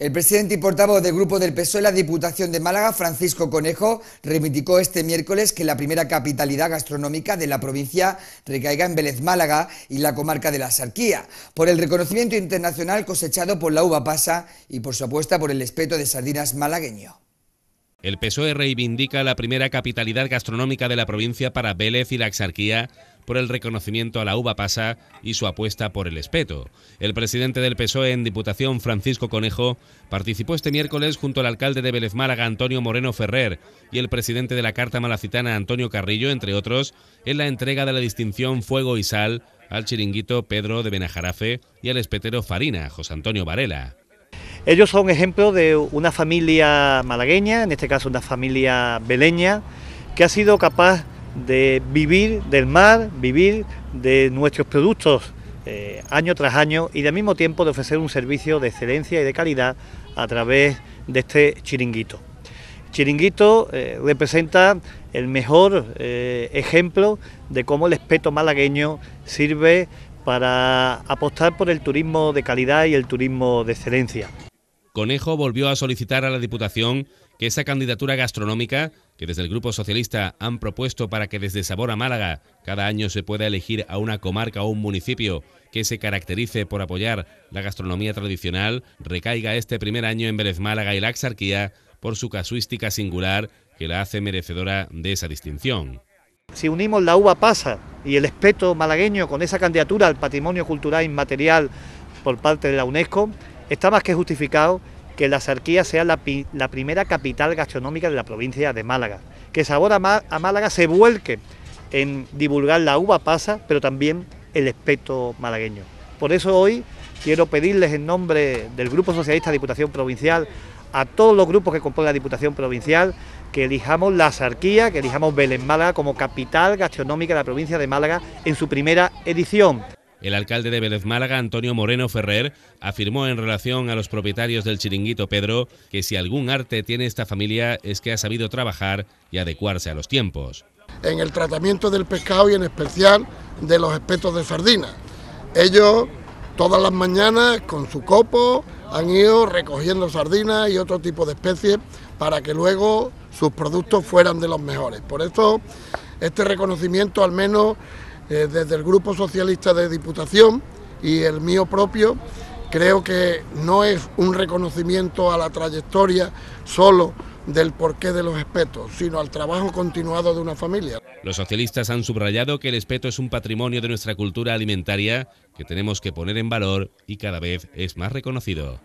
El presidente y portavoz del Grupo del PSOE la Diputación de Málaga, Francisco Conejo, reivindicó este miércoles que la primera capitalidad gastronómica de la provincia recaiga en Vélez Málaga y la comarca de la Sarquía, por el reconocimiento internacional cosechado por la uva pasa y por su apuesta por el espeto de sardinas malagueño. El PSOE reivindica la primera capitalidad gastronómica de la provincia para Vélez y la Axarquía por el reconocimiento a la uva pasa y su apuesta por el espeto. El presidente del PSOE en Diputación, Francisco Conejo, participó este miércoles junto al alcalde de Vélez Málaga, Antonio Moreno Ferrer, y el presidente de la Carta Malacitana, Antonio Carrillo, entre otros, en la entrega de la distinción Fuego y Sal al chiringuito Pedro de Benajarafe y al espetero Farina, José Antonio Varela. Ellos son ejemplo de una familia malagueña, en este caso una familia beleña, que ha sido capaz de vivir del mar, vivir de nuestros productos eh, año tras año y al mismo tiempo de ofrecer un servicio de excelencia y de calidad a través de este chiringuito. Chiringuito eh, representa el mejor eh, ejemplo de cómo el espeto malagueño sirve para apostar por el turismo de calidad y el turismo de excelencia. Conejo volvió a solicitar a la Diputación que esa candidatura gastronómica que desde el Grupo Socialista han propuesto para que desde Sabor a Málaga cada año se pueda elegir a una comarca o un municipio que se caracterice por apoyar la gastronomía tradicional, recaiga este primer año en Vélez Málaga y la Axarquía por su casuística singular que la hace merecedora de esa distinción. Si unimos la uva pasa y el espeto malagueño con esa candidatura al patrimonio cultural inmaterial por parte de la UNESCO, está más que justificado que la Sarquía sea la, primera capital gastronómica de la provincia de Málaga, que Sabor a, Málaga se vuelque en divulgar la uva pasa, pero también el espeto malagueño. Por eso hoy quiero pedirles en nombre del Grupo Socialista Diputación Provincial a todos los grupos que componen la Diputación Provincial que elijamos la Sarquía, que elijamos Belén Málaga como capital gastronómica de la provincia de Málaga en su primera edición. El alcalde de Vélez Málaga, Antonio Moreno Ferrer, afirmó en relación a los propietarios del chiringuito Pedro que si algún arte tiene esta familia es que ha sabido trabajar y adecuarse a los tiempos. En el tratamiento del pescado y en especial de los espetos de sardina. Ellos todas las mañanas con su copo han ido recogiendo sardinas y otro tipo de especies para que luego sus productos fueran de los mejores. Por eso este reconocimiento al menos eh, desde el Grupo Socialista de Diputación y el mío propio, creo que no es un reconocimiento a la trayectoria solo del porqué de los espetos, sino al trabajo continuado de una familia. Los socialistas han subrayado que el espeto es un patrimonio de nuestra cultura alimentaria que tenemos que poner en valor y cada vez es más reconocido.